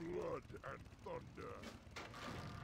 blood and thunder.